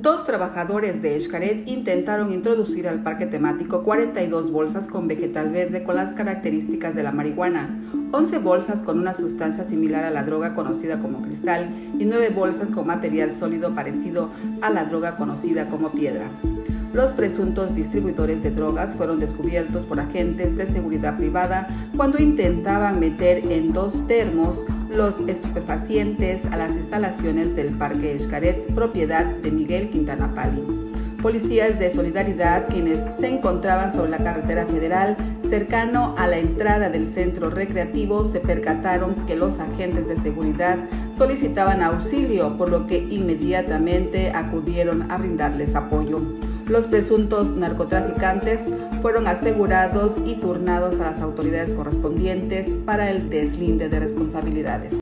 Dos trabajadores de Escaret intentaron introducir al parque temático 42 bolsas con vegetal verde con las características de la marihuana, 11 bolsas con una sustancia similar a la droga conocida como cristal y 9 bolsas con material sólido parecido a la droga conocida como piedra. Los presuntos distribuidores de drogas fueron descubiertos por agentes de seguridad privada cuando intentaban meter en dos termos los estupefacientes a las instalaciones del Parque Escaret, propiedad de Miguel Quintana Pali. Policías de Solidaridad, quienes se encontraban sobre la carretera federal cercano a la entrada del centro recreativo, se percataron que los agentes de seguridad solicitaban auxilio, por lo que inmediatamente acudieron a brindarles apoyo. Los presuntos narcotraficantes fueron asegurados y turnados a las autoridades correspondientes para el deslinde de responsabilidades.